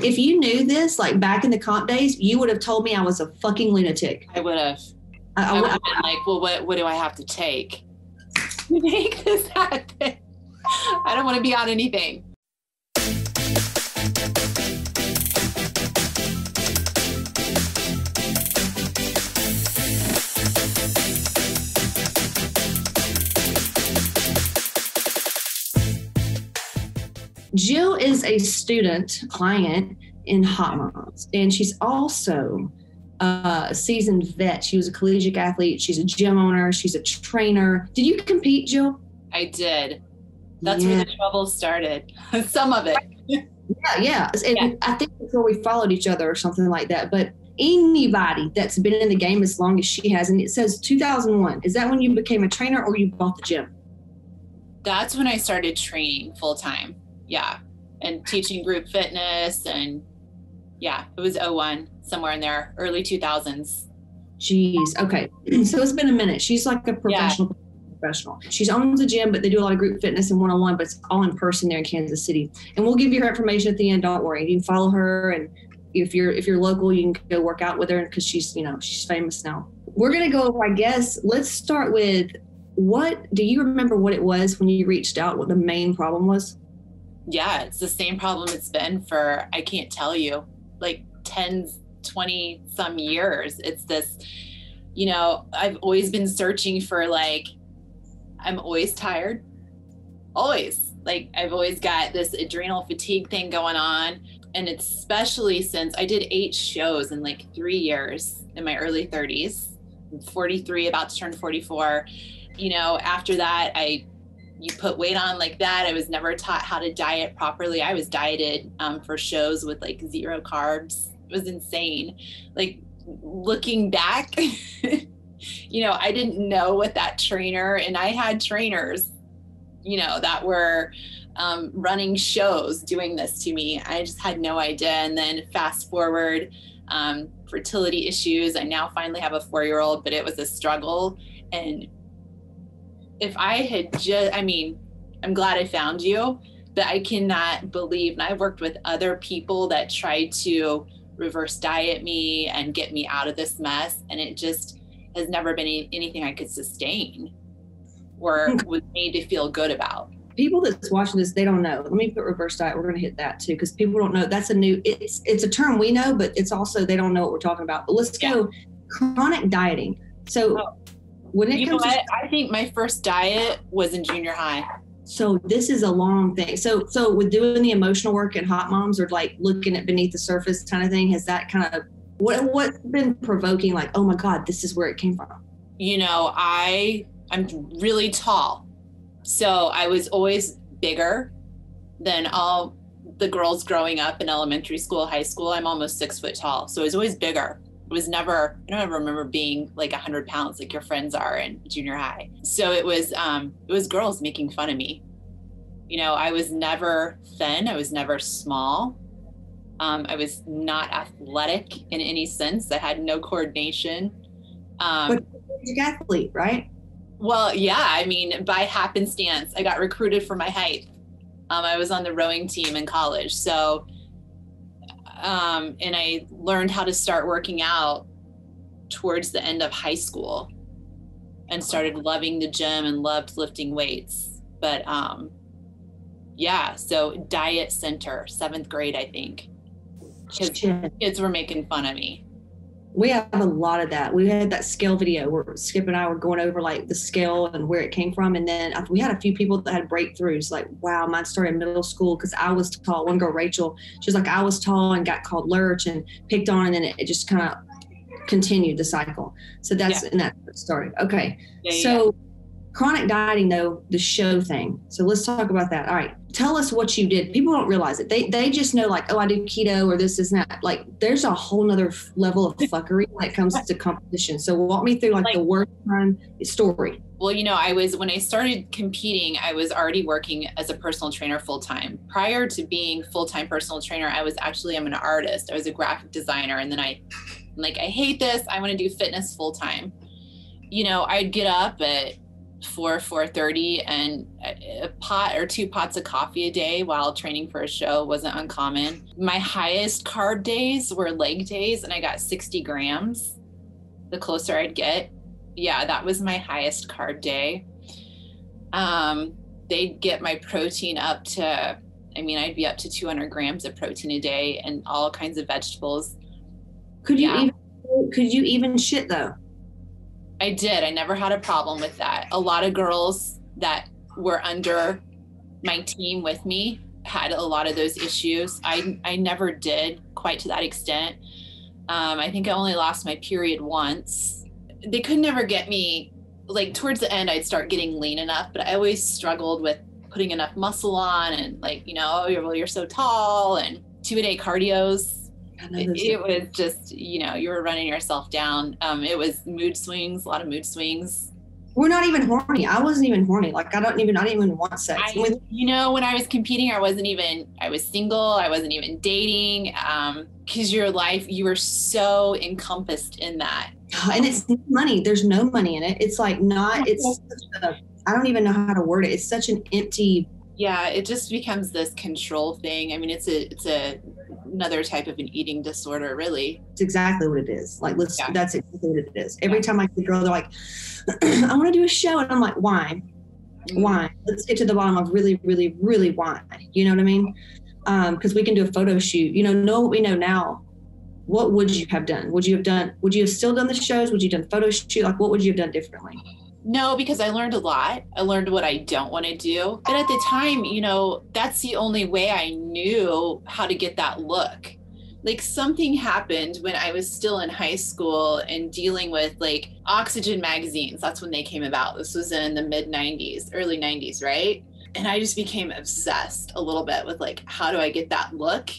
If you knew this, like back in the comp days, you would have told me I was a fucking lunatic. I would have. I, I would have been like, well, what what do I have to take make this happen? I don't want to be on anything. Jill is a student client in Hotmomz, and she's also a seasoned vet. She was a collegiate athlete. She's a gym owner. She's a trainer. Did you compete, Jill? I did. That's yeah. where the trouble started. Some of it. Yeah, yeah. And yeah. I think before we followed each other or something like that. But anybody that's been in the game as long as she has, and it says 2001. Is that when you became a trainer or you bought the gym? That's when I started training full time yeah. And teaching group fitness and yeah it was 01 somewhere in there early 2000s jeez okay. So it's been a minute. She's like a professional yeah. professional she's owns a gym but they do a lot of group fitness and one-on-one but it's all in person there in kansas city. And we'll give you her information at the end don't worry. You can follow her and if you're if you're local you can go work out with her because she's you know she's famous now. We're going to go over i guess let's start with what do you remember what it was when you reached out what the main problem was yeah, it's the same problem it's been for, I can't tell you, like 10, 20 some years. It's this, you know, I've always been searching for like, I'm always tired, always. Like, I've always got this adrenal fatigue thing going on. And it's especially since I did eight shows in like three years in my early 30s, I'm 43, about to turn 44. You know, after that, I you put weight on like that. I was never taught how to diet properly. I was dieted um, for shows with like zero carbs. It was insane. Like looking back, you know, I didn't know what that trainer, and I had trainers, you know, that were um, running shows doing this to me. I just had no idea. And then fast forward, um, fertility issues. I now finally have a four year old, but it was a struggle. And if I had just, I mean, I'm glad I found you, but I cannot believe, and I've worked with other people that tried to reverse diet me and get me out of this mess, and it just has never been any, anything I could sustain or was made to feel good about. People that's watching this, they don't know. Let me put reverse diet. We're going to hit that too because people don't know. That's a new. It's it's a term we know, but it's also they don't know what we're talking about. But let's yeah. go chronic dieting. So oh when it you comes know what? To- I think my first diet was in junior high. So this is a long thing. So so with doing the emotional work and Hotmomz or like looking at beneath the surface kind of thing, has that kind of what what's been provoking? Like, oh my God, this is where it came from. You know, I I'm really tall, so I was always bigger than all the girls growing up in elementary school, high school. I'm almost six foot tall, so I was always bigger was never i don't ever remember being like 100 pounds like your friends are in junior high. So it was um it was girls making fun of me. You know i was never thin i was never small. Um, i was not athletic in any sense i had no coordination. Um but you're athlete right? Well yeah i mean by happenstance i got recruited for my height. Um, i was on the rowing team in college so um, and I learned how to start working out towards the end of high school and started loving the gym and loved lifting weights. But um, yeah, so diet center, seventh grade, I think, because kids were making fun of me we have a lot of that. We had that scale video where Skip and I were going over like the scale and where it came from. And then we had a few people that had breakthroughs like, wow, mine started in middle school because I was tall. One girl, Rachel, she was like, I was tall and got called lurch and picked on. And then it, just kind of continued the cycle. So that's, yeah. and that started. Okay. Yeah, so, yeah chronic dieting though the show thing so let's talk about that all right tell us what you did. People don't realize it. They they just know like oh i do keto or this is that. Like there's a whole nother level of fuckery when it comes to competition. So walk me through like, like the worst time story. Well you know i was when i started competing i was already working as a personal trainer full time prior to being full-time personal trainer i was actually i'm an artist. I was a graphic designer and then i I'm like i hate this. I want to do fitness full time you know i'd get up at 4 4.30 and a pot or two pots of coffee a day while training for a show wasn't uncommon. My highest carb days were leg days and i got 60 grams the closer i'd get. Yeah that was my highest carb day. Um, they'd get my protein up to i mean i'd be up to 200 grams of protein a day and all kinds of vegetables. Could you yeah. even could you even shit though I did. I never had a problem with that. A lot of girls that were under my team with me had a lot of those issues. I I never did quite to that extent. Um, I think I only lost my period once. They could never get me like towards the end. I'd start getting lean enough, but I always struggled with putting enough muscle on and like you know, oh, you're, well, you're so tall and two a day cardios it, it was just you know you were running yourself down. Um it was mood swings a lot of mood swings. We're not even horny. I wasn't even horny. Like i don't even i didn't even want sex. I, you know when i was competing i wasn't even i was single. I wasn't even dating. Um because your life you were so encompassed in that. And it's money. There's no money in it. It's like not it's I don't even know how to word it. It's such an empty yeah it just becomes this control thing i mean it's a it's a another type of an eating disorder, really. It's exactly what it is. Like, let's, yeah. that's exactly what it is. Every yeah. time I see a girl, they're like, I want to do a show. And I'm like, why? Mm-hmm. Why? Let's get to the bottom of really, really, really why. You know what I mean? Because um, we can do a photo shoot. You know, know what we know now. What would you have done? Would you have done, would you have still done the shows? Would you have done photo shoot? Like, what would you have done differently? No, because I learned a lot. I learned what I don't want to do. But at the time, you know, that's the only way I knew how to get that look. Like something happened when I was still in high school and dealing with like Oxygen magazines. That's when they came about. This was in the mid 90s, early 90s, right? And I just became obsessed a little bit with like, how do I get that look?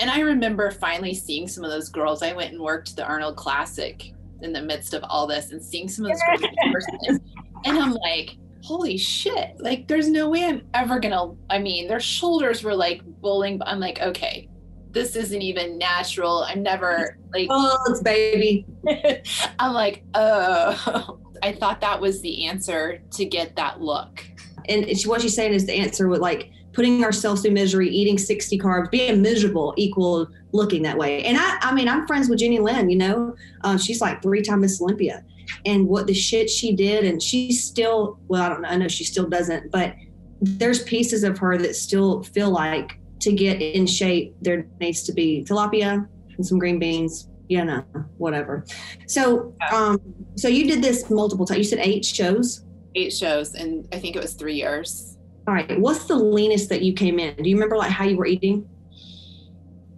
And I remember finally seeing some of those girls. I went and worked the Arnold Classic in the midst of all this and seeing some of in person. And I'm like, holy shit. Like, there's no way I'm ever gonna. I mean, their shoulders were like bowling. I'm like, okay, this isn't even natural. I'm never like, oh, it's baby. I'm like, oh, I thought that was the answer to get that look. And what she's saying is the answer with like putting ourselves through misery, eating 60 carbs, being miserable equal looking that way. And I, I mean, I'm friends with Jenny Lynn, you know, uh, she's like three time Miss Olympia and what the shit she did. And she's still, well, I don't know, I know she still doesn't, but there's pieces of her that still feel like to get in shape, there needs to be tilapia and some green beans, you know, whatever. So, um, so you did this multiple times. You said eight shows? Eight shows. And I think it was three years. All right. What's the leanest that you came in? Do you remember like how you were eating?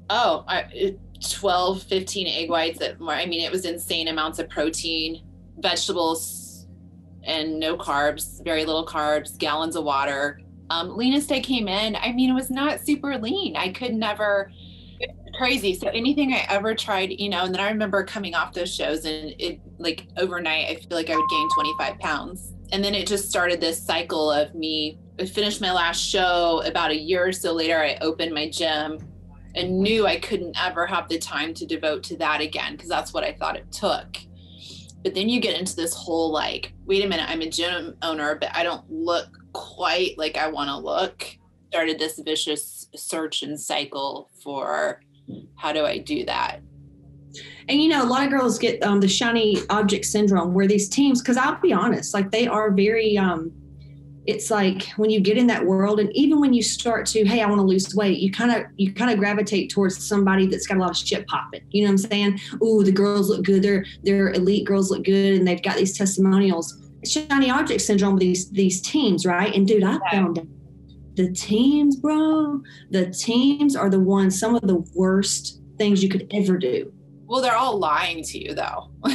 Oh, I, 12, 15 egg whites. That I mean, it was insane amounts of protein, vegetables, and no carbs, very little carbs, gallons of water. Um, leanest I came in, I mean, it was not super lean. I could never, crazy. So anything I ever tried, you know, and then I remember coming off those shows and it like overnight, I feel like I would gain 25 pounds. And then it just started this cycle of me I finished my last show about a year or so later. I opened my gym and knew I couldn't ever have the time to devote to that again because that's what I thought it took. But then you get into this whole like, wait a minute, I'm a gym owner, but I don't look quite like I want to look. Started this vicious search and cycle for how do I do that? And you know, a lot of girls get um, the shiny object syndrome where these teams, because I'll be honest, like they are very um, it's like when you get in that world and even when you start to hey i want to lose weight you kind of you kind of gravitate towards somebody that's got a lot of shit popping. You know what i'm saying? Oh the girls look good. They're they're elite girls look good and they've got these testimonials. Shiny object syndrome with these these teams right? And dude i found out the teams bro the teams are the ones some of the worst things you could ever do. Well they're all lying to you though.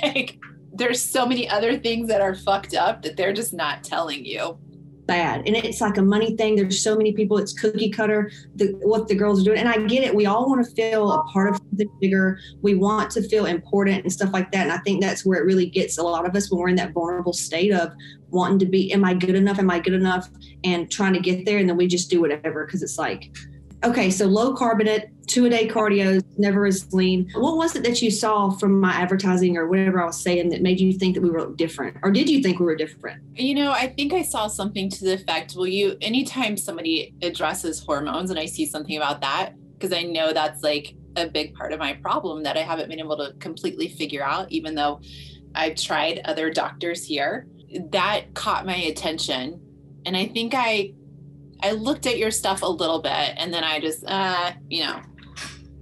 Like there's so many other things that are fucked up that they're just not telling you. Bad. And it's like a money thing. There's so many people. It's cookie cutter the, what the girls are doing. And i get it. We all want to feel a part of the bigger. We want to feel important and stuff like that. And i think that's where it really gets a lot of us when we're in that vulnerable state of wanting to be am i good enough? Am i good enough? And trying to get there. And then we just do whatever. Because it's like Okay, so low carbonate, two a day cardio, never as lean. What was it that you saw from my advertising or whatever I was saying that made you think that we were different? Or did you think we were different? You know, I think I saw something to the effect, well, you, anytime somebody addresses hormones and I see something about that, because I know that's like a big part of my problem that I haven't been able to completely figure out, even though I've tried other doctors here, that caught my attention. And I think I I looked at your stuff a little bit and then I just uh, you know,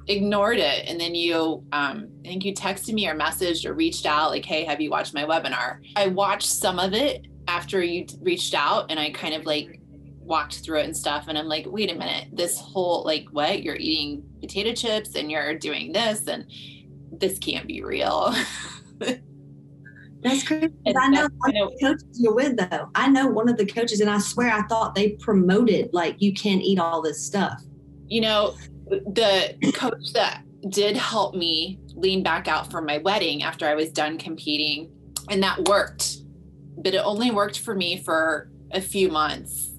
ignored it. And then you um I think you texted me or messaged or reached out like, hey, have you watched my webinar? I watched some of it after you reached out and I kind of like walked through it and stuff and I'm like, wait a minute, this whole like what? You're eating potato chips and you're doing this and this can't be real. That's crazy. I know one of the coaches you're with though. I know one of the coaches, and I swear I thought they promoted like you can't eat all this stuff. You know, the coach that did help me lean back out for my wedding after I was done competing, and that worked. But it only worked for me for a few months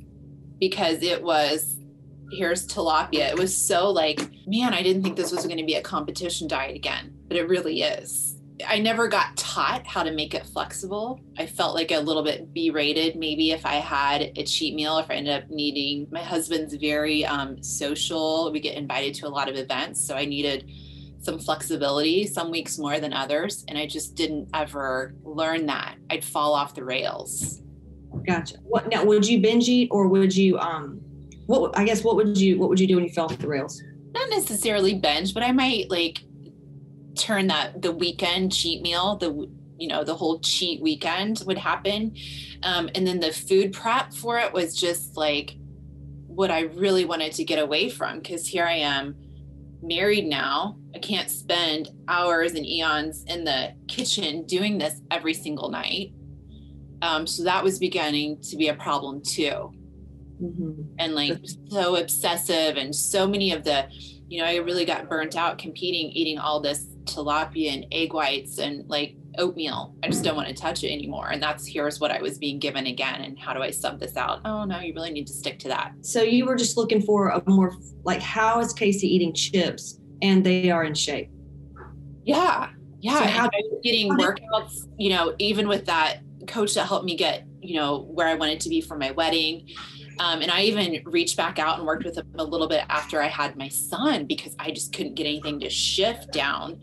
because it was here's tilapia. It was so like, man, I didn't think this was going to be a competition diet again, but it really is. I never got taught how to make it flexible. I felt like a little bit berated maybe if I had a cheat meal, if I ended up needing, my husband's very um, social. We get invited to a lot of events. So I needed some flexibility, some weeks more than others. And I just didn't ever learn that. I'd fall off the rails. Gotcha. What now? Would you binge eat or would you, um, what, I guess, what would you, what would you do when you fell off the rails? Not necessarily binge, but I might like turn that the weekend cheat meal, the you know the whole cheat weekend would happen, um, and then the food prep for it was just like what I really wanted to get away from because here I am married now. I can't spend hours and eons in the kitchen doing this every single night. Um, so that was beginning to be a problem too. Mm-hmm. And like so obsessive, and so many of the, you know, I really got burnt out competing, eating all this tilapia and egg whites and like oatmeal. I just don't want to touch it anymore. And that's here's what I was being given again. And how do I sub this out? Oh no, you really need to stick to that. So you were just looking for a more like how is Casey eating chips and they are in shape? Yeah. Yeah. So how, getting workouts, you know, even with that coach that helped me get, you know, where I wanted to be for my wedding. Um, and I even reached back out and worked with him a little bit after I had my son because I just couldn't get anything to shift down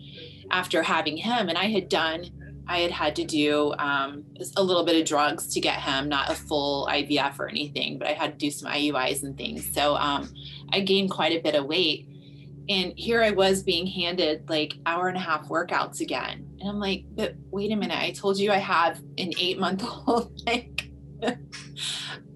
after having him. And I had done, I had had to do um, a little bit of drugs to get him, not a full IVF or anything, but I had to do some IUIs and things. So um, I gained quite a bit of weight. And here I was being handed like hour and a half workouts again. And I'm like, but wait a minute, I told you I have an eight month old.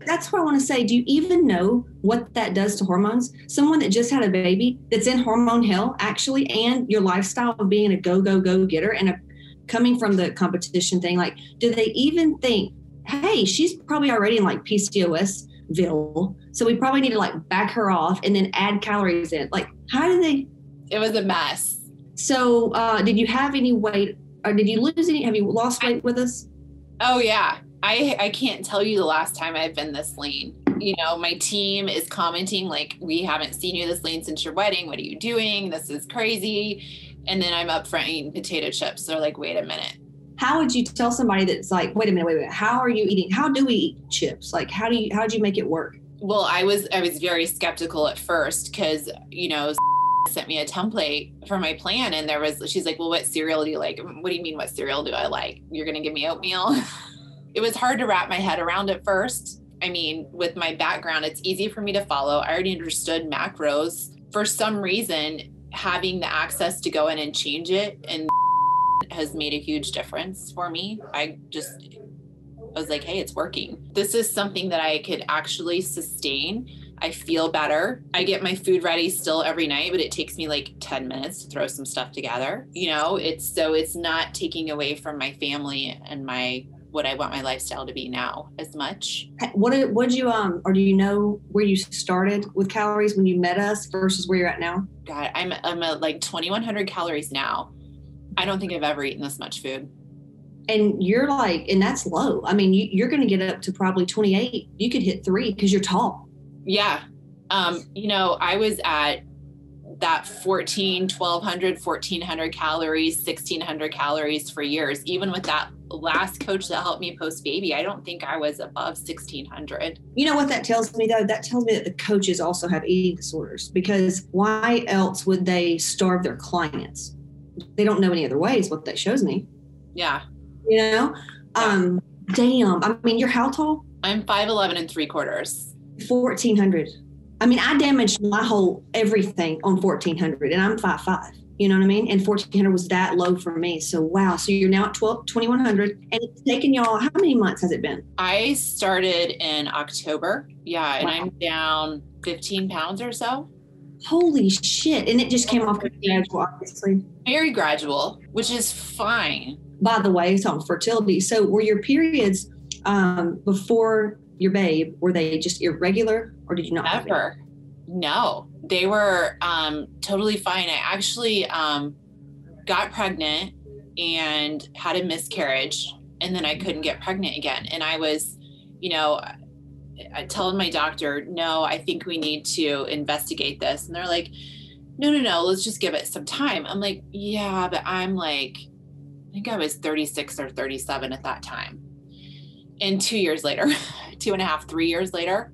that's what I want to say. Do you even know what that does to hormones? Someone that just had a baby that's in hormone hell, actually, and your lifestyle of being a go, go, go getter and a, coming from the competition thing, like, do they even think, hey, she's probably already in like PCOSville, so we probably need to like back her off and then add calories in? Like, how do they? It was a mess. So, uh, did you have any weight, or did you lose any? Have you lost weight with us? Oh yeah, I I can't tell you the last time I've been this lean. You know, my team is commenting like, "We haven't seen you this lean since your wedding. What are you doing? This is crazy." And then I'm up front eating potato chips. They're like, "Wait a minute." How would you tell somebody that's like, "Wait a minute, wait a minute. How are you eating? How do we eat chips? Like, how do you how do you make it work?" Well, I was I was very skeptical at first because you know sent me a template for my plan and there was she's like well what cereal do you like what do you mean what cereal do i like you're going to give me oatmeal it was hard to wrap my head around at first. I mean, with my background, it's easy for me to follow. I already understood macros. For some reason, having the access to go in and change it and has made a huge difference for me. I just I was like, hey, it's working. This is something that I could actually sustain. I feel better. I get my food ready still every night, but it takes me like 10 minutes to throw some stuff together. You know, it's so it's not taking away from my family and my what I want my lifestyle to be now as much. What did you um or do you know where you started with calories when you met us versus where you're at now? God, I'm I'm at like 2100 calories now. I don't think I've ever eaten this much food. And you're like, and that's low. I mean, you, you're going to get up to probably 28. You could hit three because you're tall. Yeah, Um, you know, I was at that 14, 1200, 1400 calories, 1600 calories for years. Even with that last coach that helped me post baby, I don't think I was above 1600. You know what that tells me though? That tells me that the coaches also have eating disorders because why else would they starve their clients? They don't know any other ways, what that shows me. Yeah. You know? Yeah. Um, damn. I mean, you're how tall? I'm 5'11 and three quarters. 1400. I mean, I damaged my whole everything on 1400 and I'm 5'5. You know what I mean? And 1400 was that low for me. So, wow. So you're now at 12, 2100 and it's taken y'all, how many months has it been? I started in October. Yeah. And wow. I'm down 15 pounds or so. Holy shit. And it just came off gradual, obviously. Very gradual, which is fine. By the way, it's on fertility. So were your periods um, before your babe, were they just irregular or did you not? Never. No, they were um, totally fine. I actually um, got pregnant and had a miscarriage, and then I couldn't get pregnant again. And I was, you know, I telling my doctor, no, I think we need to investigate this. And they're like, no, no, no, let's just give it some time. I'm like, yeah, but I'm like, I think I was 36 or 37 at that time. And two years later, two and a half, three years later,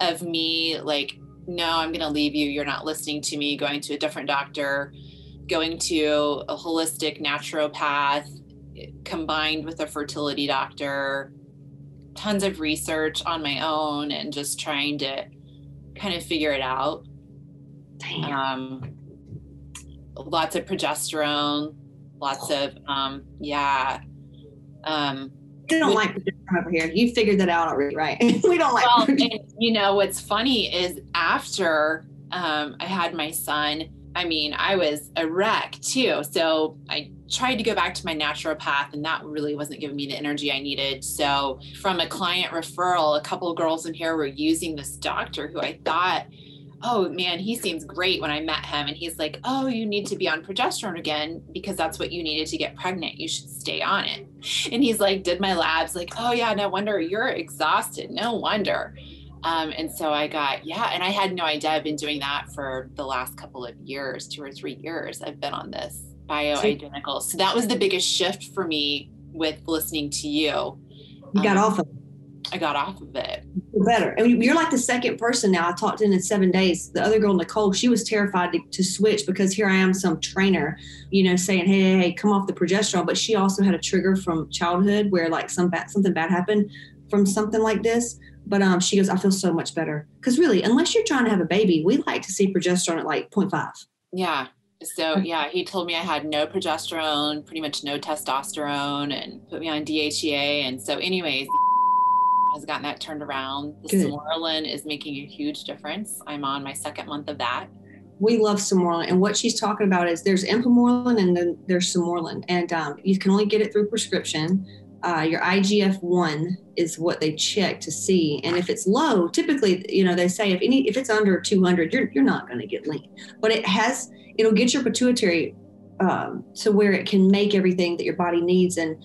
of me like no, I'm going to leave you. You're not listening to me, going to a different doctor, going to a holistic naturopath combined with a fertility doctor, tons of research on my own and just trying to kind of figure it out. Damn. Um, lots of progesterone, lots of, um, yeah. Um, we don't like over here. You figured that out already, right? we don't like. Well, and, you know what's funny is after um, I had my son, I mean, I was a wreck too. So I tried to go back to my naturopath, and that really wasn't giving me the energy I needed. So from a client referral, a couple of girls in here were using this doctor who I thought oh man, he seems great when I met him. And he's like, oh, you need to be on progesterone again because that's what you needed to get pregnant. You should stay on it. And he's like, did my labs, like, oh yeah, no wonder you're exhausted. No wonder. Um, and so I got, yeah, and I had no idea I've been doing that for the last couple of years, two or three years. I've been on this bioidentical. So that was the biggest shift for me with listening to you. You got um, off of I got off of it. Better. And you're like the second person now I talked to in seven days. The other girl, Nicole, she was terrified to, to switch because here I am, some trainer, you know, saying, hey, hey, hey, come off the progesterone. But she also had a trigger from childhood where like some bad, something bad happened from something like this. But um, she goes, I feel so much better. Because really, unless you're trying to have a baby, we like to see progesterone at like 0.5. Yeah. So yeah, he told me I had no progesterone, pretty much no testosterone, and put me on DHEA. And so, anyways, has gotten that turned around. The Sermorelin is making a huge difference. I'm on my second month of that. We love Sermorelin. And what she's talking about is there's Ipamorelin and then there's Sermorelin. And um, you can only get it through prescription. Uh, your IGF one is what they check to see, and if it's low, typically, you know, they say if any if it's under 200, you're you're not going to get lean. But it has it'll get your pituitary um, to where it can make everything that your body needs, and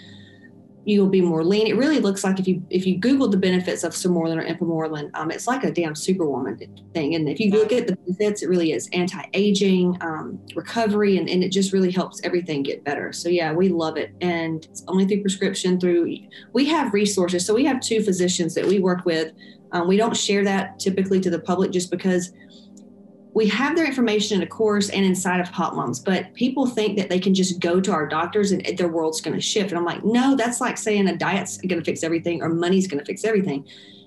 you'll be more lean. It really looks like if you if you Google the benefits of Sermorelin or Ipamorelin, um, it's like a damn superwoman thing. And if you look at the benefits, it really is anti-aging, um, recovery, and, and it just really helps everything get better. So yeah, we love it. And it's only through prescription through we have resources. So we have two physicians that we work with. Um, we don't share that typically to the public just because we have their information in a course and inside of Hotmomz, but people think that they can just go to our doctors and their world's going to shift. And I'm like, no, that's like saying a diet's going to fix everything or money's going to fix everything.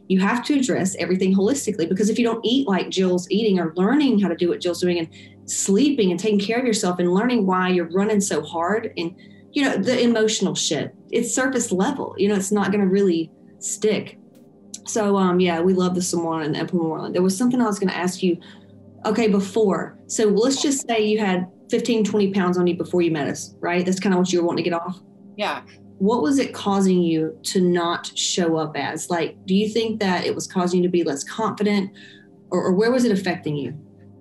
You have to address everything holistically because if you don't eat like Jill's eating or learning how to do what Jill's doing and sleeping and taking care of yourself and learning why you're running so hard and you know the emotional shit, it's surface level. You know, it's not going to really stick. So um, yeah, we love the Sermorelin and the Ipamorelin. There was something I was going to ask you okay, before. So let's just say you had 15, 20 pounds on you before you met us, right? That's kind of what you were wanting to get off. Yeah. What was it causing you to not show up as? Like, do you think that it was causing you to be less confident or, or where was it affecting you?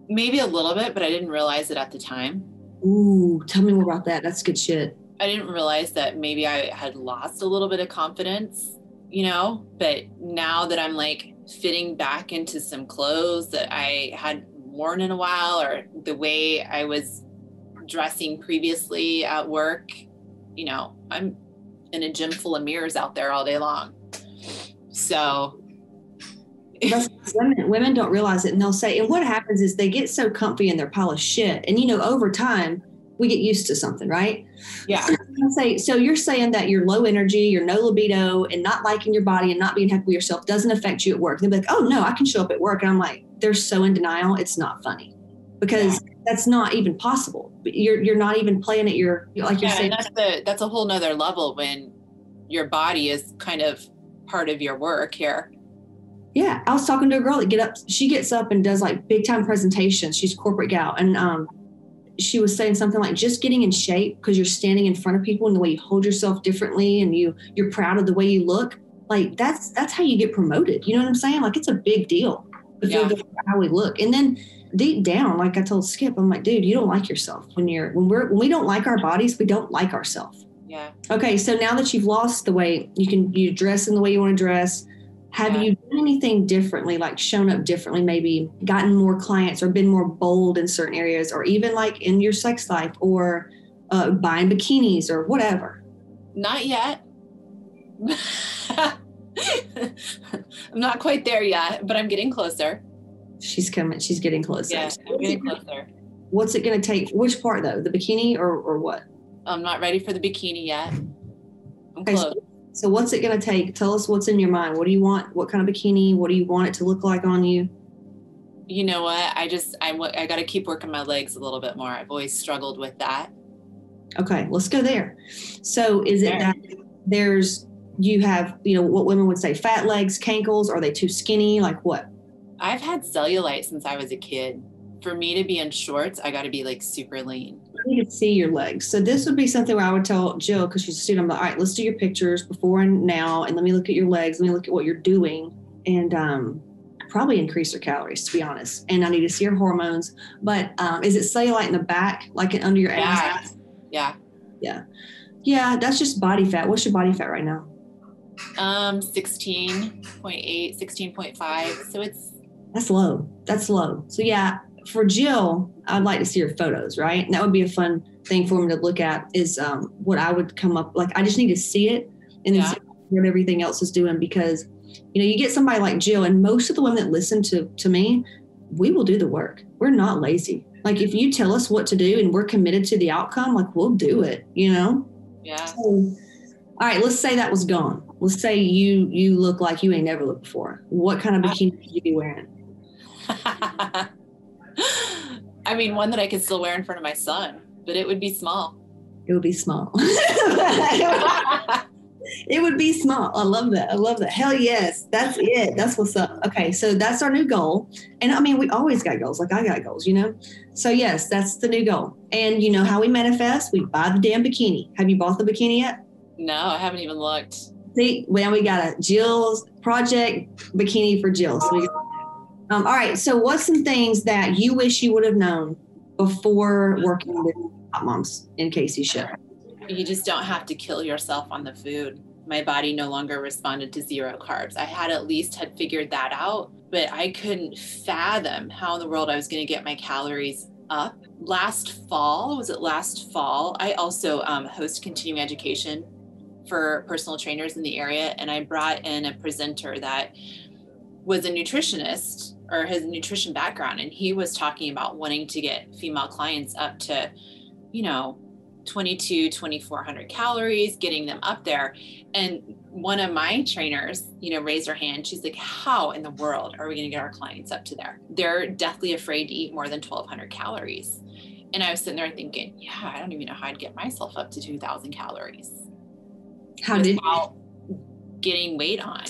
Maybe a little bit, but I didn't realize it at the time. Ooh, tell me more about that. That's good shit. I didn't realize that maybe I had lost a little bit of confidence, you know, but now that I'm like fitting back into some clothes that I had worn in a while or the way I was dressing previously at work. You know, I'm in a gym full of mirrors out there all day long. So. Women women don't realize it and they'll say and what happens is they get so comfy in their pile of shit. And you know over time we get used to something right? Yeah. Say so you're saying that your low energy your no libido and not liking your body and not being happy with yourself doesn't affect you at work. They'll be like oh no i can show up at work. And i'm like they're so in denial it's not funny because yeah. that's not even possible you're you're not even playing at your like you're yeah, saying that's the that's a whole nother level when your body is kind of part of your work here yeah, I was talking to a girl that get up. She gets up and does like big time presentations. She's corporate gal, and um, she was saying something like just getting in shape because you're standing in front of people and the way you hold yourself differently, and you you're proud of the way you look. Like that's that's how you get promoted. You know what I'm saying? Like it's a big deal. Yeah. How we look, and then deep down, like I told Skip, I'm like, dude, you don't like yourself when you're when we're when we don't like our bodies, we don't like ourselves. Yeah. Okay, so now that you've lost the weight, you can you dress in the way you want to dress have yeah. you done anything differently, like shown up differently, maybe gotten more clients or been more bold in certain areas, or even like in your sex life or uh, buying bikinis or whatever? Not yet. I'm not quite there yet, but I'm getting closer. She's coming. She's getting closer. Yeah, I'm getting closer. What's it going to take? Which part though? The bikini or or what? I'm not ready for the bikini yet. I'm okay, close. So so what's it going to take? Tell us what's in your mind. What do you want? What kind of bikini? What do you want it to look like on you? You know what? I just I I got to keep working my legs a little bit more. I've always struggled with that. Okay, let's go there. So is it that there's you have, you know, what women would say fat legs, cankles, are they too skinny? Like what? I've had cellulite since I was a kid. For me to be in shorts, I got to be like super lean. You can see your legs. So this would be something where I would tell Jill because she's a student. I'm like, all right, let's do your pictures before and now, and let me look at your legs. Let me look at what you're doing, and um, probably increase your calories to be honest. And I need to see your hormones. But um, is it cellulite in the back, like under your yeah. ass? Yeah. Yeah. Yeah. That's just body fat. What's your body fat right now? Um, 16.8, 16.5. So it's that's low. That's low. So yeah, for Jill, I'd like to see her photos, right? And that would be a fun thing for me to look at is um, what I would come up like. I just need to see it and then yeah. see what everything else is doing because you know you get somebody like Jill and most of the women that listen to to me, we will do the work. We're not lazy. Like if you tell us what to do and we're committed to the outcome, like we'll do it. You know. Yeah. So, all right. Let's say that was gone. Let's say you you look like you ain't never looked before. What kind of bikini would you be wearing? I mean, one that I could still wear in front of my son, but it would be small. It would be small. it would be small. I love that. I love that. Hell yes. That's it. That's what's up. Okay. So that's our new goal. And I mean, we always got goals. Like I got goals, you know? So yes, that's the new goal. And you know how we manifest? We buy the damn bikini. Have you bought the bikini yet? No, I haven't even looked. See, well, we got a Jill's project bikini for Jill. So um, all right. So, what's some things that you wish you would have known before working with Hotmomz in Casey show? You just don't have to kill yourself on the food. My body no longer responded to zero carbs. I had at least had figured that out, but I couldn't fathom how in the world I was going to get my calories up. Last fall, was it last fall? I also um, host continuing education for personal trainers in the area, and I brought in a presenter that was a nutritionist or his nutrition background and he was talking about wanting to get female clients up to you know 22 2400 calories getting them up there. And one of my trainers you know raised her hand. She's like how in the world are we going to get our clients up to there? They're deathly afraid to eat more than 1200 calories. And i was sitting there thinking yeah i don't even know how i'd get myself up to 2000 calories how did getting weight on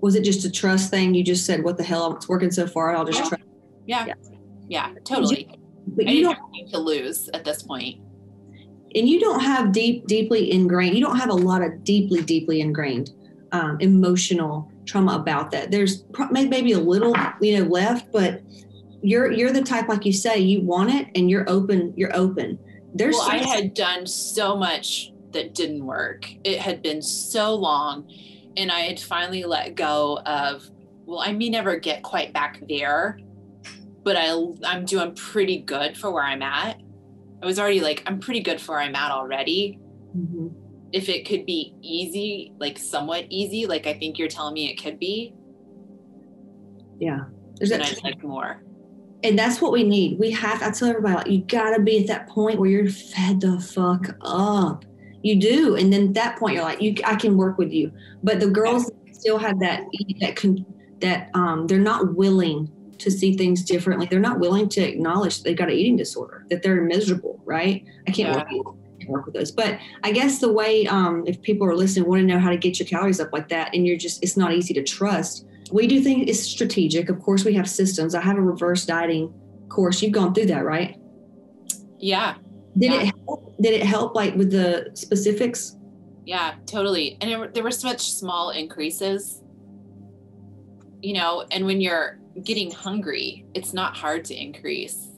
was it just a trust thing? You just said, "What the hell? It's working so far. I'll just yeah. try." Yeah. yeah, yeah, totally. But you don't have to lose at this point. And you don't have deep, deeply ingrained. You don't have a lot of deeply, deeply ingrained um, emotional trauma about that. There's maybe a little, you know, left, but you're you're the type, like you say, you want it, and you're open. You're open. There's. Well, I had done so much that didn't work. It had been so long and I had finally let go of well, I may never get quite back there, but I I'm doing pretty good for where I'm at. I was already like I'm pretty good for where I'm at already. Mm-hmm. If it could be easy, like somewhat easy, like I think you're telling me it could be. Yeah, there's that I'd like more. And that's what we need. We have. I tell everybody, like, you gotta be at that point where you're fed the fuck up. You do, and then at that point, you're like, you, I can work with you. But the girls still have that that that um, they're not willing to see things differently. They're not willing to acknowledge they've got an eating disorder, that they're miserable, right? I can't yeah. work, work, with those. But I guess the way, um, if people are listening, want to know how to get your calories up like that, and you're just, it's not easy to trust. We do think it's strategic. Of course, we have systems. I have a reverse dieting course. You've gone through that, right? Yeah. Did yeah. it help? Did it help like with the specifics? Yeah, totally. And it, there were such small increases you know, and when you're getting hungry, it's not hard to increase.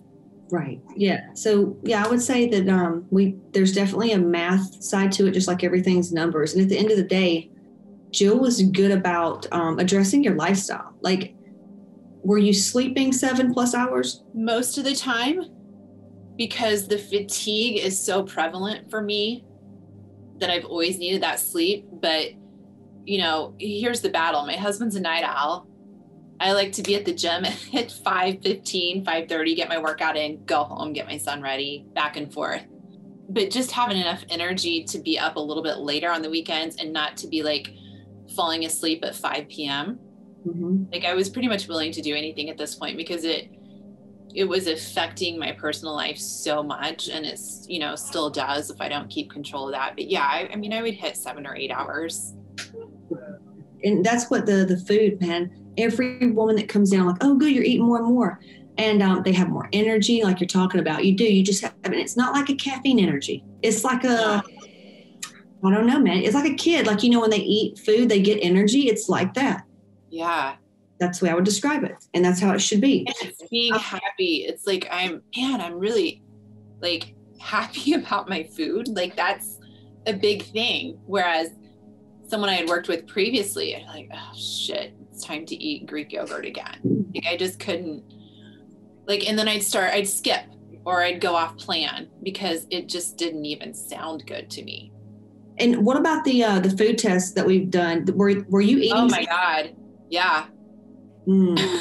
Right. Yeah. So yeah, I would say that um, we there's definitely a math side to it, just like everything's numbers. And at the end of the day, Jill was good about um, addressing your lifestyle. Like, were you sleeping seven plus hours? Most of the time, because the fatigue is so prevalent for me that I've always needed that sleep. But you know, here's the battle. My husband's a night owl I like to be at the gym at 5 15, 5 30, get my workout in, go home, get my son ready, back and forth. But just having enough energy to be up a little bit later on the weekends and not to be like falling asleep at 5 p.m. Mm-hmm. Like I was pretty much willing to do anything at this point because it it was affecting my personal life so much and it's you know still does if i don't keep control of that. But yeah I, I, mean i would hit seven or eight hours. And that's what the the food man. Every woman that comes down like oh good you're eating more and more. And um, they have more energy like you're talking about. You do you just have and it's not like a caffeine energy. It's like a i don't know man. It's like a kid. Like you know when they eat food they get energy. It's like that. Yeah that's the way i would describe it and that's how it should be it's being happy it's like i'm man i'm really like happy about my food like that's a big thing whereas someone i had worked with previously i'm like oh shit it's time to eat Greek yogurt again. Like I just couldn't like and then I'd start I'd skip or I'd go off plan because it just didn't even sound good to me. And what about the uh the food tests that we've done? Were were you eating Oh my god. Yeah. Mm.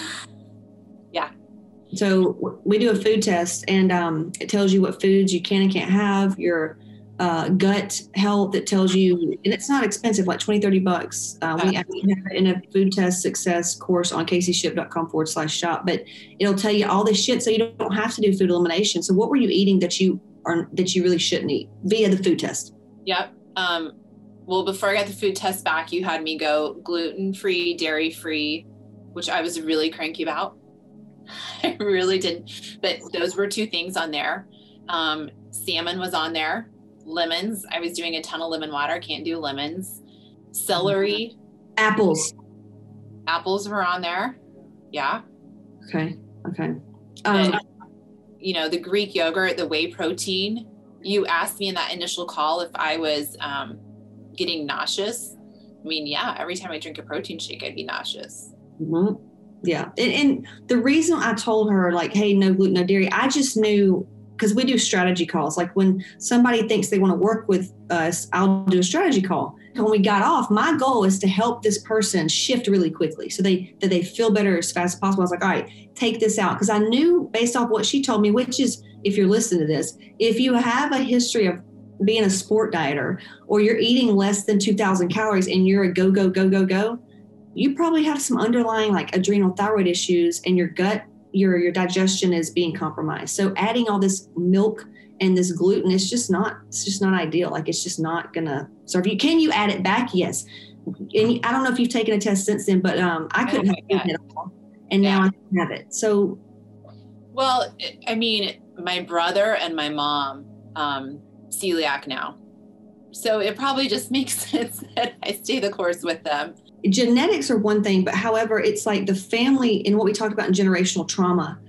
yeah. So we do a food test and um, it tells you what foods you can and can't have, your uh, gut health It tells you, and it's not expensive, like 20, 30 bucks. Uh, we actually have it in a food test success course on caseyshipp.com forward slash shop, but it'll tell you all this shit so you don't have to do food elimination. So what were you eating that you are, that you really shouldn't eat via the food test? Yep. Um, well, before I got the food test back, you had me go gluten free, dairy free, which I was really cranky about. I really didn't, but those were two things on there. Um, salmon was on there lemons. I was doing a ton of lemon water. Can't do lemons. Celery. Apples. Apples were on there. Yeah. Okay. Okay. Um, you know, the Greek yogurt, the whey protein. You asked me in that initial call if I was um, getting nauseous. I mean, yeah, every time I drink a protein shake, I'd be nauseous. Mm-hmm. Yeah. And, and the reason I told her, like, hey, no gluten, no dairy, I just knew because we do strategy calls. Like when somebody thinks they want to work with us, I'll do a strategy call. When we got off, my goal is to help this person shift really quickly so they that they feel better as fast as possible. I was like, all right, take this out. Because I knew based off what she told me, which is if you're listening to this, if you have a history of being a sport dieter or you're eating less than 2000 calories and you're a go, go, go, go, go, you probably have some underlying like adrenal thyroid issues and your gut your your digestion is being compromised. So adding all this milk and this gluten is just not it's just not ideal. Like it's just not gonna serve you. Can you add it back? Yes. And I don't know if you've taken a test since then, but um, I couldn't have it at all, and yeah. now I have it. So, well, I mean, my brother and my mom um, celiac now, so it probably just makes sense that I stay the course with them genetics are one thing, but however, it's like the family and what we talked about in generational trauma.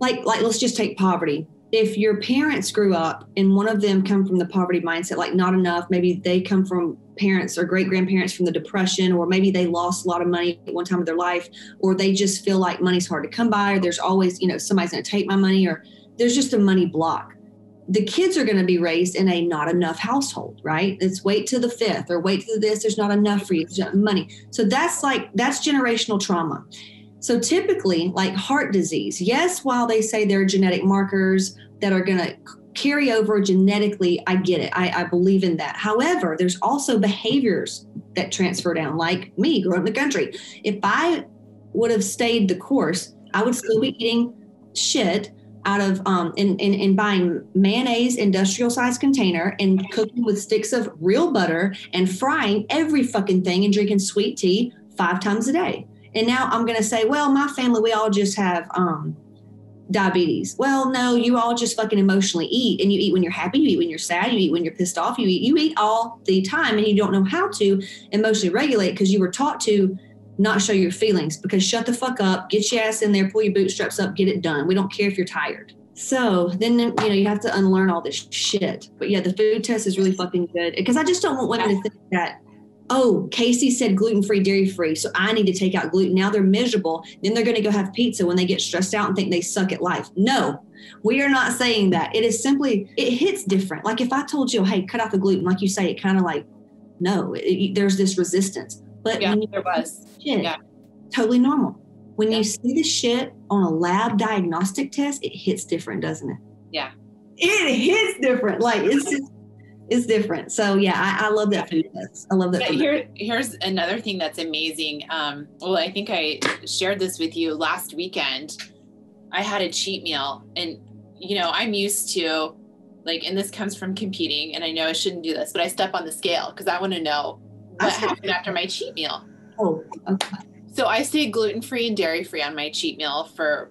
Like, like let's just take poverty. If your parents grew up and one of them come from the poverty mindset, like not enough, maybe they come from parents or great grandparents from the depression or maybe they lost a lot of money at one time of their life or they just feel like money's hard to come by or there's always you know somebody's going to take my money or there's just a money block the kids are going to be raised in a not enough household right? It's wait to the fifth or wait to this there's not enough for you money. So that's like that's generational trauma. So typically like heart disease yes while they say there are genetic markers that are going to carry over genetically i get it I, I, believe in that. However there's also behaviors that transfer down like me growing up in the country. If i would have stayed the course i would still be eating shit out of um in, in, in buying mayonnaise industrial size container and cooking with sticks of real butter and frying every fucking thing and drinking sweet tea five times a day and now i'm to say well my family we all just have um diabetes. Well, no, you all just fucking emotionally eat and you eat when you're happy, you eat when you're sad, you eat when you're pissed off, you eat, you eat all the time and you don't know how to emotionally regulate because you were taught to not show your feelings because shut the fuck up, get your ass in there, pull your bootstraps up, get it done. We don't care if you're tired. So then, you know, you have to unlearn all this shit. But yeah, the food test is really fucking good because I just don't want women to think that oh, Casey said gluten free, dairy free, so I need to take out gluten. Now they're miserable. Then they're going to go have pizza when they get stressed out and think they suck at life. No, we are not saying that. It is simply, it hits different. Like if I told you, hey, cut out the gluten, like you say, it kind of like, no, it, it, there's this resistance. But yeah, there was. Shit, yeah. Totally normal. When yeah. you see the shit on a lab diagnostic test, it hits different, doesn't it? Yeah. It hits different. Like it's just, is different. So yeah, I, I love that food test. I love that. Here, here's another thing that's amazing. Um, well, I think I shared this with you last weekend. I had a cheat meal, and you know, I'm used to like, and this comes from competing, and I know I shouldn't do this, but I step on the scale because I want to know what happened after my cheat meal. Oh, okay. So I stayed gluten free and dairy free on my cheat meal for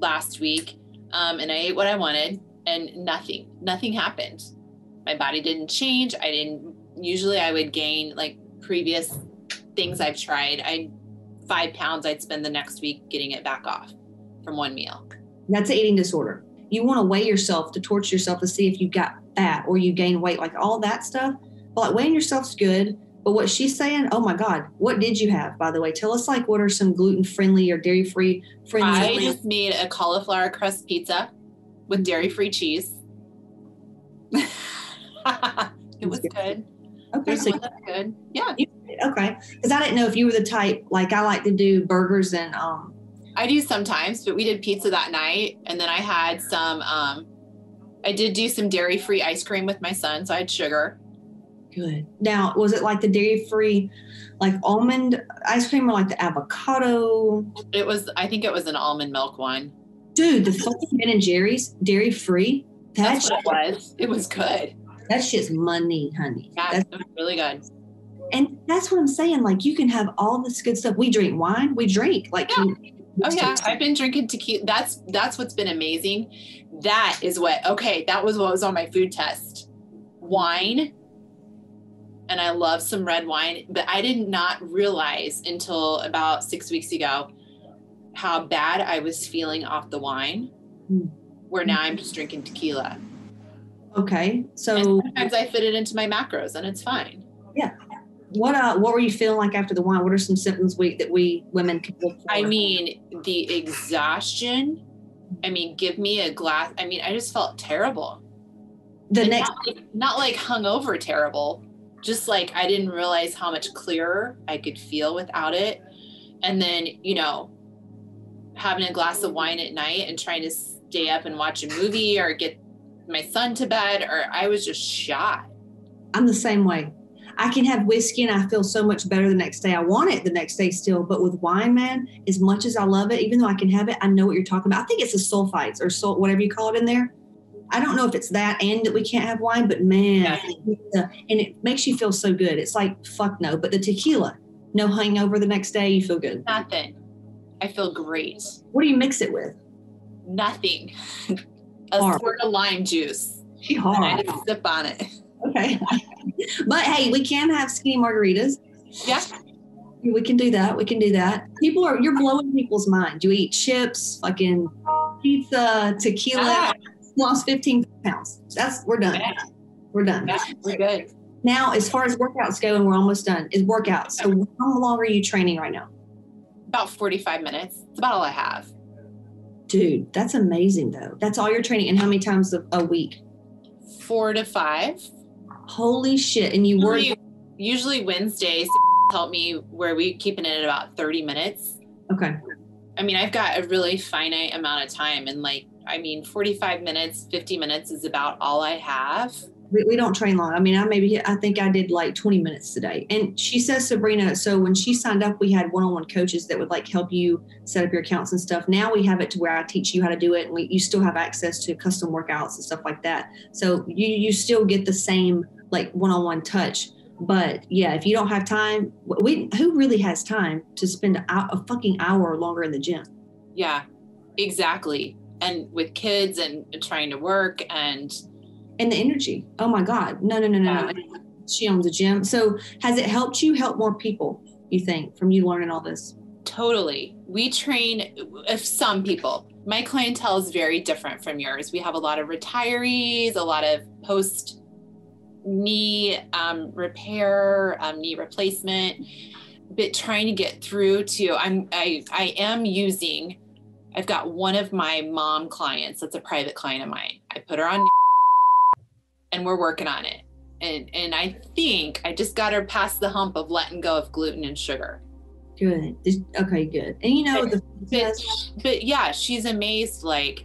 last week, um, and I ate what I wanted, and nothing, nothing happened my body didn't change. I didn't usually I would gain like previous things I've tried. I five pounds I'd spend the next week getting it back off from one meal. That's an eating disorder. You want to weigh yourself to torture yourself to see if you got fat or you gain weight, like all that stuff. But like weighing yourself's good. But what she's saying, oh my God, what did you have, by the way? Tell us like what are some gluten friendly or dairy free friendly? I just made a cauliflower crust pizza with dairy free cheese. it was good. Okay, so good. Yeah. Okay, because I didn't know if you were the type like I like to do burgers and um. I do sometimes, but we did pizza that night, and then I had some. um I did do some dairy free ice cream with my son, so I had sugar. Good. Now, was it like the dairy free, like almond ice cream, or like the avocado? It was. I think it was an almond milk one. Dude, the fucking Ben and Jerry's dairy free. That's what it was. It was good. That's just money, honey. Yeah, that's really good. And that's what I'm saying. Like you can have all this good stuff. We drink wine. We drink like. Yeah. Oh yeah, I've been drinking tequila. That's that's what's been amazing. That is what. Okay, that was what was on my food test. Wine. And I love some red wine, but I did not realize until about six weeks ago how bad I was feeling off the wine. Mm. Where now I'm just drinking tequila. Okay. So and sometimes I fit it into my macros and it's fine. Yeah. What uh what were you feeling like after the wine? What are some symptoms we that we women can look for? I mean, the exhaustion. I mean, give me a glass. I mean, I just felt terrible. The and next not like, not like hungover terrible, just like I didn't realize how much clearer I could feel without it. And then, you know, having a glass of wine at night and trying to stay up and watch a movie or get my son to bed or I was just shot. I'm the same way. I can have whiskey and I feel so much better the next day. I want it the next day still, but with wine, man, as much as I love it, even though I can have it, I know what you're talking about. I think it's the sulfites or salt, whatever you call it in there. I don't know if it's that and that we can't have wine, but man, yeah. and it makes you feel so good. It's like fuck no, but the tequila, no hangover the next day, you feel good. Nothing. I feel great. What do you mix it with? Nothing. a hard. squirt of lime juice. She hard. And I just sip on it. Okay. but hey, we can have skinny margaritas. Yeah. We can do that. We can do that. People are you're blowing people's mind. You eat chips, fucking pizza, tequila. Ah. Lost 15 pounds. That's we're done. Yeah. We're done. Yeah, we're good. Now, as far as workouts go, and we're almost done, is workouts. So, how long are you training right now? About 45 minutes. It's about all I have. Dude, that's amazing, though. That's all you're training. And how many times a, a week? Four to five. Holy shit. And you work. Usually, usually Wednesdays help me where we keep it in at about 30 minutes. Okay. I mean, I've got a really finite amount of time, and like, I mean, 45 minutes, 50 minutes is about all I have. We, we don't train long. I mean, I maybe I think I did like 20 minutes today. And she says Sabrina, so when she signed up, we had one-on-one coaches that would like help you set up your accounts and stuff. Now we have it to where I teach you how to do it, and we, you still have access to custom workouts and stuff like that. So you you still get the same like one-on-one touch. But yeah, if you don't have time, we who really has time to spend a, a fucking hour or longer in the gym? Yeah, exactly. And with kids and trying to work and and the energy. Oh my God. No, no, no, no, no. She owns a gym. So has it helped you help more people, you think, from you learning all this? Totally. We train if some people. My clientele is very different from yours. We have a lot of retirees, a lot of post knee um, repair, um, knee replacement, but trying to get through to I'm I I am using I've got one of my mom clients that's a private client of mine. I put her on and we're working on it. And and I think I just got her past the hump of letting go of gluten and sugar. Good. Okay, good. And you know the but, but yeah, she's amazed like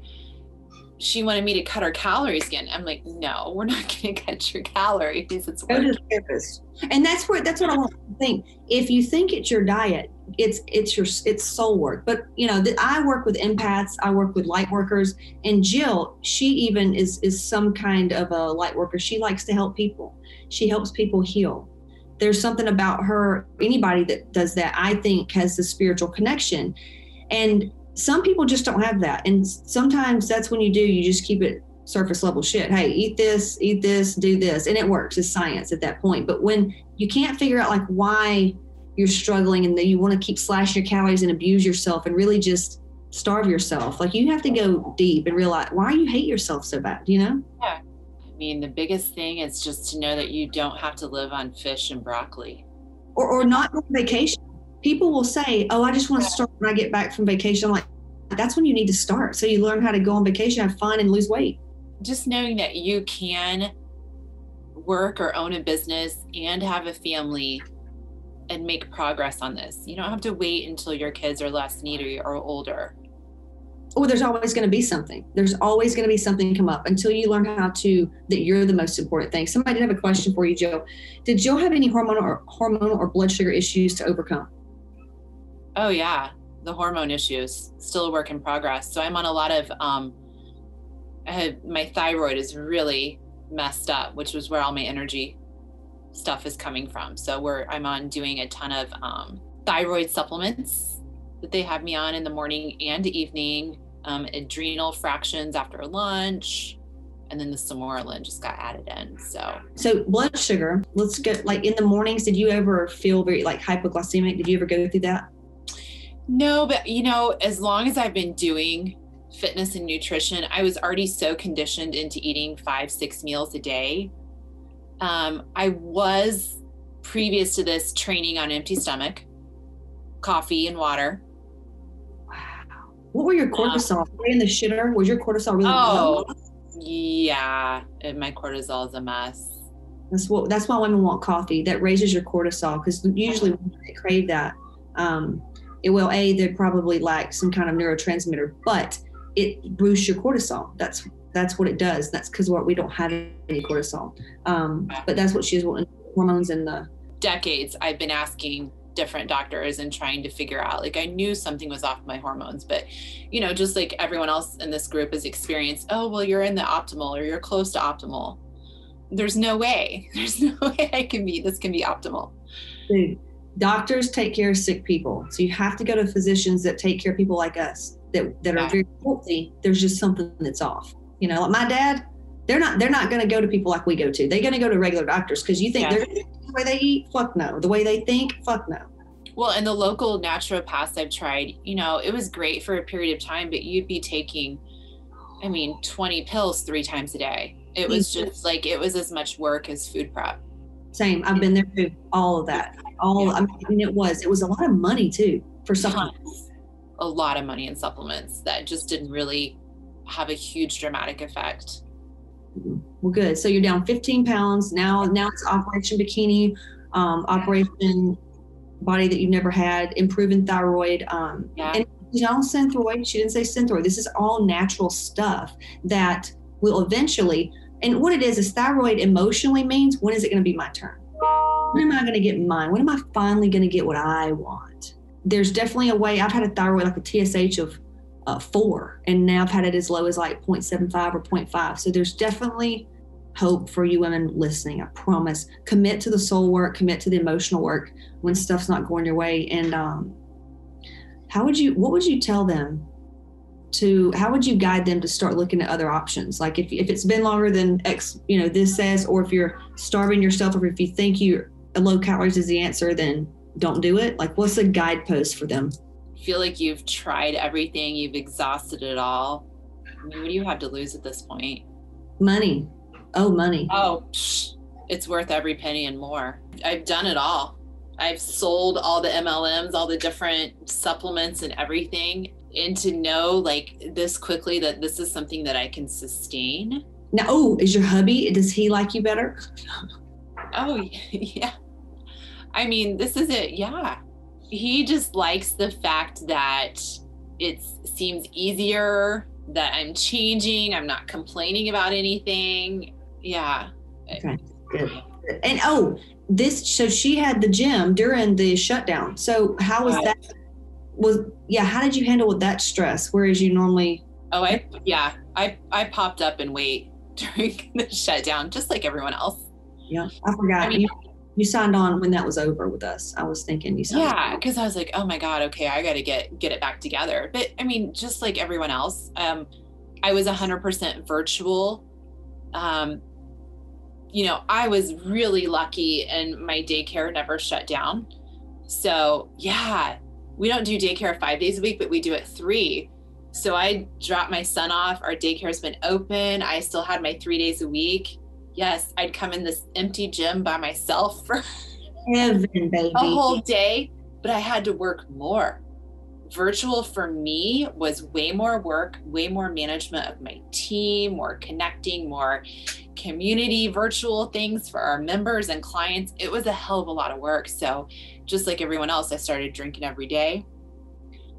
she wanted me to cut her calories again. I'm like, no, we're not going to cut your calories. It's Go to the therapist. And that's what that's what I want to think. If you think it's your diet, it's it's your it's soul work. But you know, the, I work with empaths. I work with light workers. And Jill, she even is is some kind of a light worker. She likes to help people. She helps people heal. There's something about her. Anybody that does that, I think, has the spiritual connection. And some people just don't have that. And sometimes that's when you do you just keep it surface level shit. Hey eat this eat this do this. And it works it's science at that point. But when you can't figure out like why you're struggling and that you want to keep slashing your calories and abuse yourself and really just starve yourself like you have to go deep and realize why you hate yourself so bad you know? Yeah. I mean the biggest thing is just to know that you don't have to live on fish and broccoli. Or, or not on vacation people will say, "Oh, I just want to start when I get back from vacation." I'm like, that's when you need to start. So you learn how to go on vacation, have fun, and lose weight. Just knowing that you can work or own a business and have a family and make progress on this. You don't have to wait until your kids are less needy or older. Oh, there's always going to be something. There's always going to be something come up until you learn how to that you're the most important thing. Somebody did have a question for you, Joe. Did Joe have any hormonal or hormonal or blood sugar issues to overcome? Oh yeah, the hormone issues still a work in progress. So I'm on a lot of um, had my thyroid is really messed up, which was where all my energy stuff is coming from. So we're I'm on doing a ton of um, thyroid supplements that they have me on in the morning and evening. Um, adrenal fractions after lunch, and then the Sermorelin just got added in. So, so blood sugar. Let's get like in the mornings. Did you ever feel very like hypoglycemic? Did you ever go through that? No, but you know, as long as I've been doing fitness and nutrition, I was already so conditioned into eating five, six meals a day. Um, I was previous to this training on empty stomach, coffee and water. Wow. What were your cortisol? Um, in the shitter? Was your cortisol really oh, low? Yeah, my cortisol is a mess. That's what. That's why women want coffee. That raises your cortisol because usually women crave that. Um, it will a they probably lack some kind of neurotransmitter but it boosts your cortisol. That's that's what it does. That's because what we don't have any cortisol. Um, but that's what she's wanting hormones in the decades i've been asking different doctors and trying to figure out like i knew something was off my hormones but you know just like everyone else in this group has experienced oh well you're in the optimal or you're close to optimal. There's no way. There's no way i can be this can be optimal. Dude doctors take care of sick people. So you have to go to physicians that take care of people like us that, that are very healthy. There's just something that's off. You know, like my dad, they're not they're not going to go to people like we go to. They're going to go to regular doctors because you think yeah. they're the way they eat. Fuck no. The way they think. Fuck no. Well, and the local naturopaths I've tried, you know, it was great for a period of time, but you'd be taking, I mean, 20 pills three times a day. It was just like it was as much work as food prep Same. I've been there too. All of that. All. I mean, it was. It was a lot of money too for supplements. A lot of money in supplements that just didn't really have a huge dramatic effect. Well, good. So you're down 15 pounds now. Now it's Operation Bikini, um, Operation Body that you've never had, improving thyroid. Um, Yeah. And you know, synthroid. She didn't say synthroid. This is all natural stuff that will eventually. And what it is is thyroid emotionally means when is it going to be my turn? When am I going to get mine? When am I finally going to get what I want? There's definitely a way. I've had a thyroid like a TSH of uh, four, and now I've had it as low as like 0.75 or 0.5. So there's definitely hope for you women listening. I promise. Commit to the soul work, commit to the emotional work when stuff's not going your way. And um, how would you, what would you tell them to, how would you guide them to start looking at other options? Like if, if it's been longer than X, you know, this says, or if you're starving yourself, or if you think you a low calories is the answer, then don't do it. Like what's a guidepost for them? feel like you've tried everything, you've exhausted it all. I mean, what do you have to lose at this point? Money. Oh, money. Oh, psh, it's worth every penny and more. I've done it all. I've sold all the MLMs, all the different supplements and everything. And to know like this quickly that this is something that I can sustain. Now, oh, is your hubby, does he like you better? Oh, yeah. I mean, this is it. Yeah. He just likes the fact that it seems easier, that I'm changing, I'm not complaining about anything. Yeah. Okay, good. And oh, this so she had the gym during the shutdown. So how was that? Was yeah, how did you handle with that stress? Whereas you normally Oh, I yeah, I I popped up and wait during the shutdown, just like everyone else. yeah, I forgot. I mean- you, you signed on when that was over with us. I was thinking you signed Yeah, because I was like, oh my god, okay, I got to get get it back together. But I mean, just like everyone else, um, I was 100% virtual. Um, you know, I was really lucky, and my daycare never shut down. So yeah, we don't do daycare five days a week, but we do it three. So I dropped my son off. Our daycare's been open. I still had my three days a week. Yes, I'd come in this empty gym by myself for Heaven, a whole day, but I had to work more. Virtual for me was way more work, way more management of my team, more connecting, more community virtual things for our members and clients. It was a hell of a lot of work. So, just like everyone else, I started drinking every day.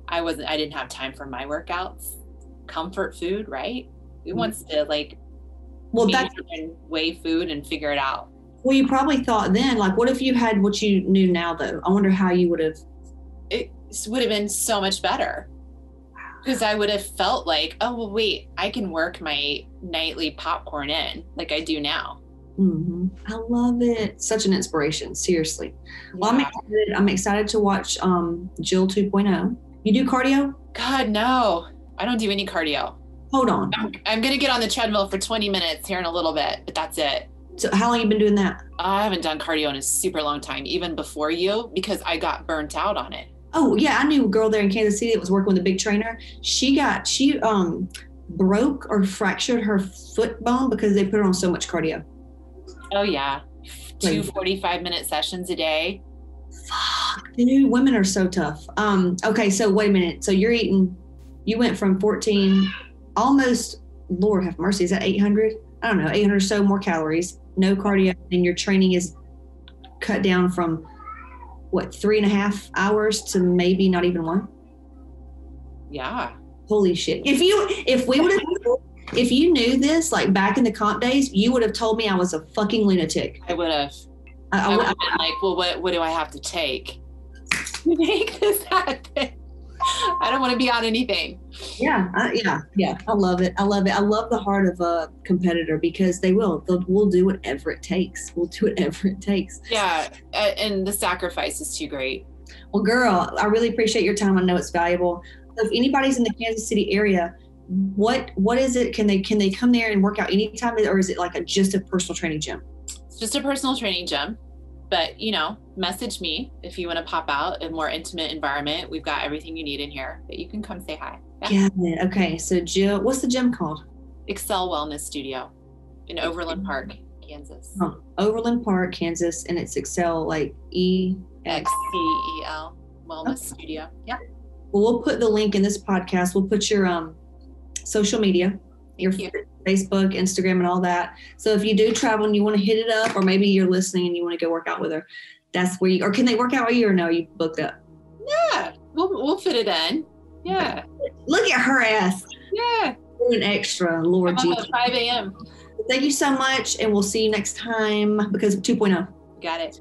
I wasn't, I didn't have time for my workouts. Comfort food, right? Who Mhm. wants to like well, that's weigh food and figure it out? well. You probably thought then, like, what if you had what you knew now? Though I wonder how you would have. it would have been so much better because I would have felt like, oh, well, wait, I can work my nightly popcorn in like I do now. hmm I love it. Such an inspiration. Seriously. Well, I'm excited. I'm excited to watch um, Jill 2.0. You do cardio? God, no, I don't do any cardio. Hold on. I'm, I'm going to get on the treadmill for 20 minutes here in a little bit, but that's it. So how long you been doing that? I haven't done cardio in a super long time, even before you, because I got burnt out on it. Oh yeah, I knew a girl there in Kansas City that was working with a big trainer. She got she um broke or fractured her foot bone because they put her on so much cardio. Oh, yeah. Two Like- 45 minute sessions a day. Fuck, dude, women are so tough. Um, okay, so wait a minute. So you're eating. You went from 14, almost. Lord have mercy. Is that 800? I don't know, 800 or so more calories. No cardio, and your training is cut down from what three and a half hours to maybe not even one. Yeah. Holy shit! If you if we would have if you knew this like back in the comp days, you would have told me I was a fucking lunatic. I would have. I, I I would- have been like, well, what, what do I have to take to make this happen? I don't want to be on anything. yeah, I, yeah, yeah. I love it. I love it. I love the heart of a competitor because they will. They'll, we'll do whatever it takes. We'll do whatever it takes. Yeah. And the sacrifice is too great. Well, girl, I really appreciate your time. I know it's valuable. If anybody's in the Kansas City area, what what is it? Can they can they come there and work out anytime, or is it like a just a personal training gym? It's just a personal training gym. But, you know, message me if you want to pop out a more intimate environment. We've got everything you need in here, but you can come say hi. Yeah. Yeah. Okay. So Jill, what's the gym called? Excel Wellness Studio in Overland Park, Kansas. um, Overland Park, Kansas, and it's Excel like E X C E L Wellness Okay. Studio. Yeah. Well, we'll put the link in this podcast. We'll put your um social media, your Facebook, Instagram, and all that. So if you do travel and you want to hit it up, or maybe you're listening and you want to go work out with her, that's where you. Or can they work out with you, or no? You booked up. Yeah. We'll we'll fit it in. Yeah. Look at her ass Yeah. doing extra, Lord I'm Jesus. at 5 a.m. Thank you so much, and we'll see you next time because of 2.0. Got it.